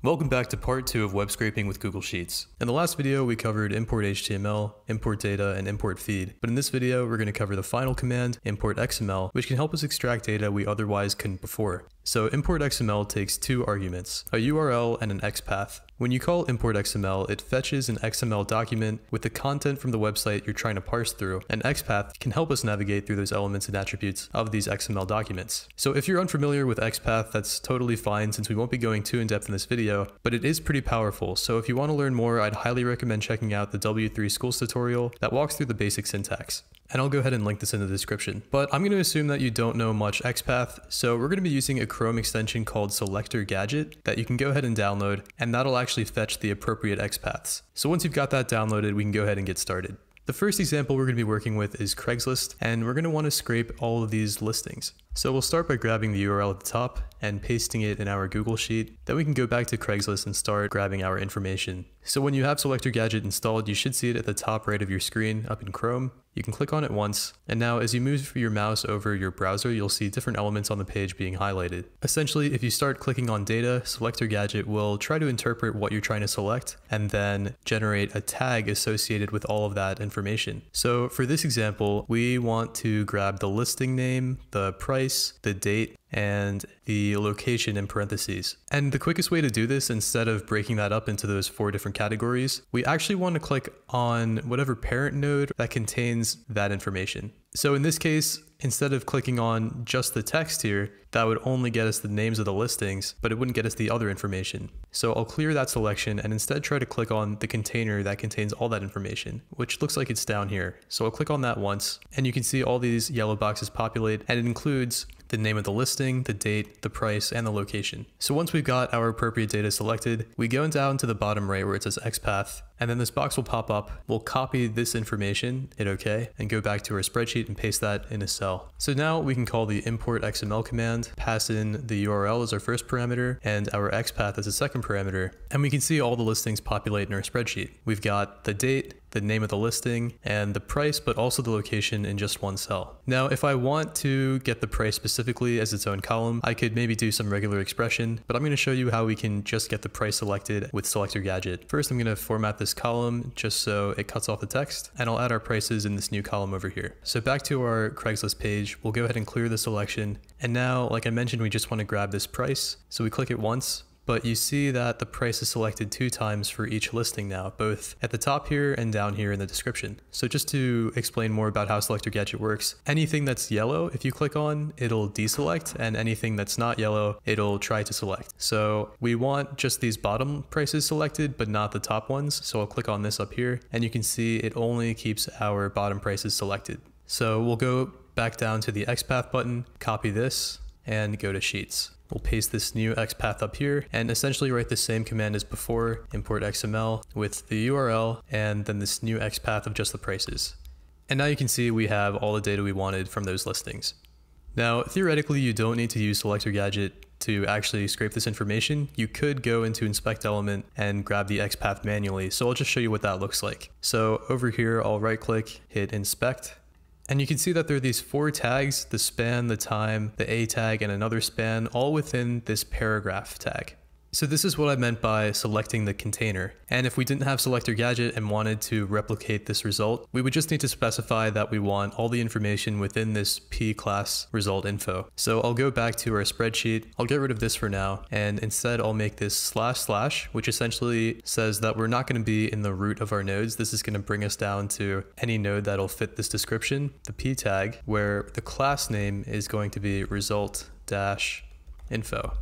Welcome back to part 2 of web scraping with Google Sheets. In the last video we covered import HTML, import data, and import feed, but in this video we're going to cover the final command, import XML, which can help us extract data we otherwise couldn't before. So import XML takes two arguments, a URL and an XPath. When you call import XML, it fetches an XML document with the content from the website you're trying to parse through, and XPath can help us navigate through those elements and attributes of these XML documents. So if you're unfamiliar with XPath, that's totally fine since we won't be going too in depth in this video, but it is pretty powerful. So if you want to learn more, I'd highly recommend checking out the W3 Schools tutorial that walks through the basic syntax and I'll go ahead and link this in the description. But I'm going to assume that you don't know much XPath, so we're going to be using a Chrome extension called Selector Gadget that you can go ahead and download, and that'll actually fetch the appropriate XPaths. So once you've got that downloaded, we can go ahead and get started. The first example we're going to be working with is Craigslist, and we're going to want to scrape all of these listings. So we'll start by grabbing the URL at the top and pasting it in our Google Sheet. Then we can go back to Craigslist and start grabbing our information. So when you have Selector Gadget installed, you should see it at the top right of your screen up in Chrome. You can click on it once, and now as you move your mouse over your browser, you'll see different elements on the page being highlighted. Essentially, if you start clicking on data, Selector Gadget will try to interpret what you're trying to select and then generate a tag associated with all of that information. So for this example, we want to grab the listing name, the price, the date, and the location in parentheses. And the quickest way to do this, instead of breaking that up into those four different categories, we actually want to click on whatever parent node that contains that information. So in this case, instead of clicking on just the text here, that would only get us the names of the listings, but it wouldn't get us the other information. So I'll clear that selection and instead try to click on the container that contains all that information, which looks like it's down here. So I'll click on that once and you can see all these yellow boxes populate and it includes the name of the listing, the date, the price, and the location. So once we've got our appropriate data selected, we go down to the bottom right where it says XPath, and then this box will pop up. We'll copy this information, hit OK, and go back to our spreadsheet and paste that in a cell. So now we can call the import XML command, pass in the URL as our first parameter, and our XPath as a second parameter, and we can see all the listings populate in our spreadsheet. We've got the date, the name of the listing, and the price, but also the location in just one cell. Now, if I want to get the price specifically as its own column, I could maybe do some regular expression, but I'm going to show you how we can just get the price selected with Selector Gadget. First, I'm going to format this column just so it cuts off the text, and I'll add our prices in this new column over here. So back to our Craigslist page, we'll go ahead and clear the selection. And now, like I mentioned, we just want to grab this price. So we click it once, but you see that the price is selected two times for each listing now, both at the top here and down here in the description. So just to explain more about how Selector Gadget works, anything that's yellow, if you click on, it'll deselect, and anything that's not yellow, it'll try to select. So we want just these bottom prices selected, but not the top ones. So I'll click on this up here, and you can see it only keeps our bottom prices selected. So we'll go back down to the XPath button, copy this, and go to Sheets. We'll paste this new XPath up here and essentially write the same command as before, import XML with the URL and then this new XPath of just the prices. And now you can see we have all the data we wanted from those listings. Now, theoretically, you don't need to use Selector Gadget to actually scrape this information. You could go into inspect element and grab the XPath manually. So I'll just show you what that looks like. So over here, I'll right click, hit inspect, and you can see that there are these four tags, the span, the time, the A tag, and another span, all within this paragraph tag. So this is what I meant by selecting the container. And if we didn't have selector gadget and wanted to replicate this result, we would just need to specify that we want all the information within this P class result info. So I'll go back to our spreadsheet. I'll get rid of this for now. And instead I'll make this slash slash, which essentially says that we're not going to be in the root of our nodes. This is going to bring us down to any node that'll fit this description, the P tag, where the class name is going to be result dash info.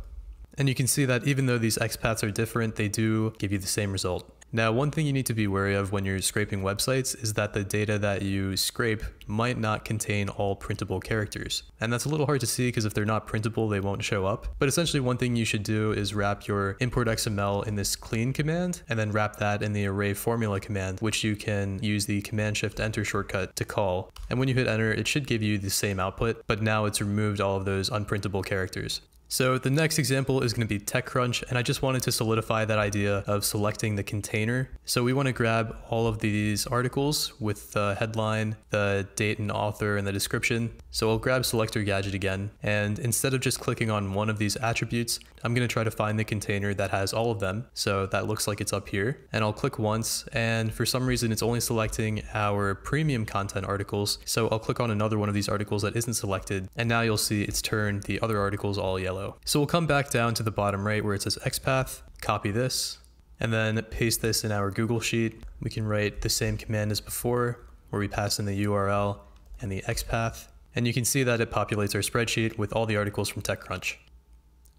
And you can see that even though these XPaths are different, they do give you the same result. Now, one thing you need to be wary of when you're scraping websites is that the data that you scrape might not contain all printable characters. And that's a little hard to see because if they're not printable, they won't show up. But essentially one thing you should do is wrap your import XML in this clean command and then wrap that in the array formula command, which you can use the command shift enter shortcut to call. And when you hit enter, it should give you the same output, but now it's removed all of those unprintable characters. So the next example is going to be TechCrunch, and I just wanted to solidify that idea of selecting the container. So we want to grab all of these articles with the headline, the date and author, and the description. So I'll grab selector gadget again, and instead of just clicking on one of these attributes, I'm going to try to find the container that has all of them. So that looks like it's up here, and I'll click once, and for some reason it's only selecting our premium content articles. So I'll click on another one of these articles that isn't selected, and now you'll see it's turned the other articles all yellow yellow. So we'll come back down to the bottom right where it says XPath, copy this, and then paste this in our Google Sheet. We can write the same command as before, where we pass in the URL and the XPath, and you can see that it populates our spreadsheet with all the articles from TechCrunch.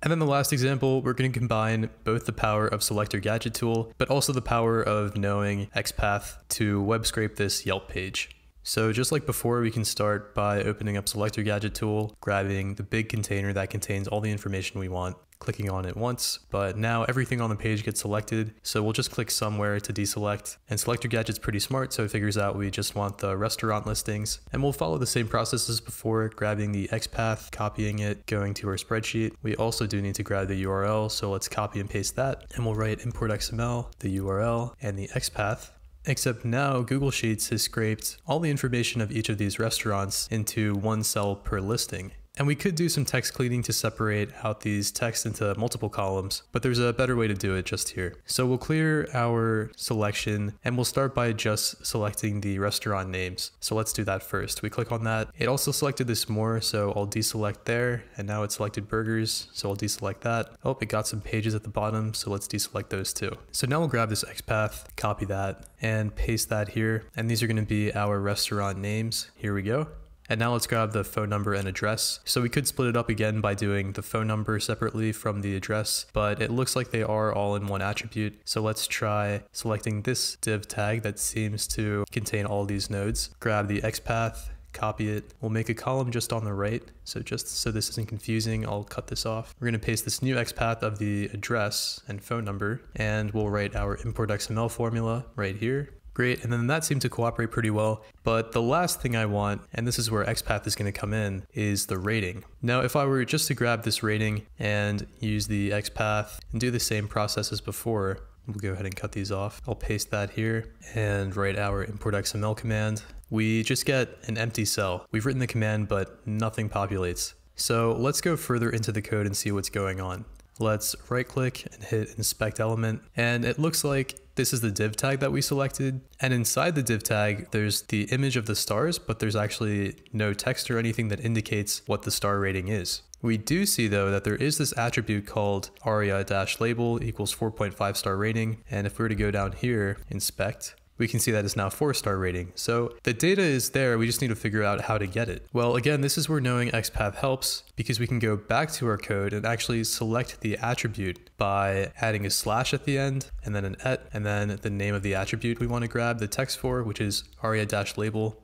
And then the last example, we're going to combine both the power of Selector Gadget tool, but also the power of knowing XPath to web scrape this Yelp page. So just like before, we can start by opening up Selector Gadget tool, grabbing the big container that contains all the information we want, clicking on it once, but now everything on the page gets selected. So we'll just click somewhere to deselect and Selector Gadget's pretty smart. So it figures out we just want the restaurant listings and we'll follow the same process as before, grabbing the XPath, copying it, going to our spreadsheet. We also do need to grab the URL. So let's copy and paste that and we'll write import XML, the URL and the XPath. Except now Google Sheets has scraped all the information of each of these restaurants into one cell per listing. And we could do some text cleaning to separate out these texts into multiple columns, but there's a better way to do it just here. So we'll clear our selection and we'll start by just selecting the restaurant names. So let's do that first. We click on that. It also selected this more, so I'll deselect there. And now it selected burgers, so I'll deselect that. Oh, it got some pages at the bottom, so let's deselect those too. So now we'll grab this XPath, copy that, and paste that here. And these are gonna be our restaurant names. Here we go. And now let's grab the phone number and address. So we could split it up again by doing the phone number separately from the address, but it looks like they are all in one attribute. So let's try selecting this div tag that seems to contain all these nodes. Grab the XPath, copy it. We'll make a column just on the right. So just so this isn't confusing, I'll cut this off. We're gonna paste this new XPath of the address and phone number, and we'll write our import XML formula right here great. And then that seemed to cooperate pretty well. But the last thing I want, and this is where XPath is going to come in, is the rating. Now, if I were just to grab this rating and use the XPath and do the same process as before, we'll go ahead and cut these off. I'll paste that here and write our import XML command. We just get an empty cell. We've written the command, but nothing populates. So let's go further into the code and see what's going on. Let's right click and hit inspect element. And it looks like this is the div tag that we selected. And inside the div tag, there's the image of the stars, but there's actually no text or anything that indicates what the star rating is. We do see though that there is this attribute called aria-label equals 4.5 star rating. And if we were to go down here, inspect, we can see that it's now four star rating. So the data is there, we just need to figure out how to get it. Well, again, this is where knowing XPath helps because we can go back to our code and actually select the attribute by adding a slash at the end and then an et and then the name of the attribute we want to grab the text for, which is aria-label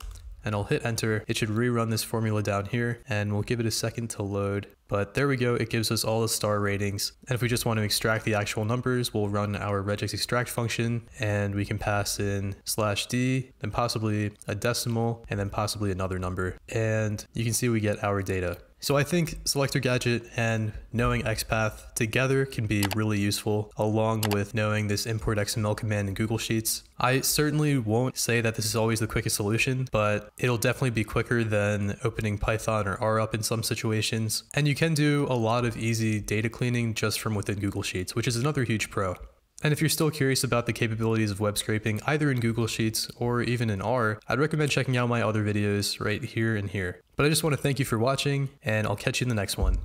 and I'll hit enter. It should rerun this formula down here and we'll give it a second to load. But there we go, it gives us all the star ratings. And if we just want to extract the actual numbers, we'll run our regex extract function and we can pass in slash d, then possibly a decimal, and then possibly another number. And you can see we get our data. So I think Selector Gadget and knowing XPath together can be really useful along with knowing this import XML command in Google Sheets. I certainly won't say that this is always the quickest solution, but it'll definitely be quicker than opening Python or R up in some situations. And you can do a lot of easy data cleaning just from within Google Sheets, which is another huge pro. And if you're still curious about the capabilities of web scraping, either in Google Sheets or even in R, I'd recommend checking out my other videos right here and here. But I just want to thank you for watching, and I'll catch you in the next one.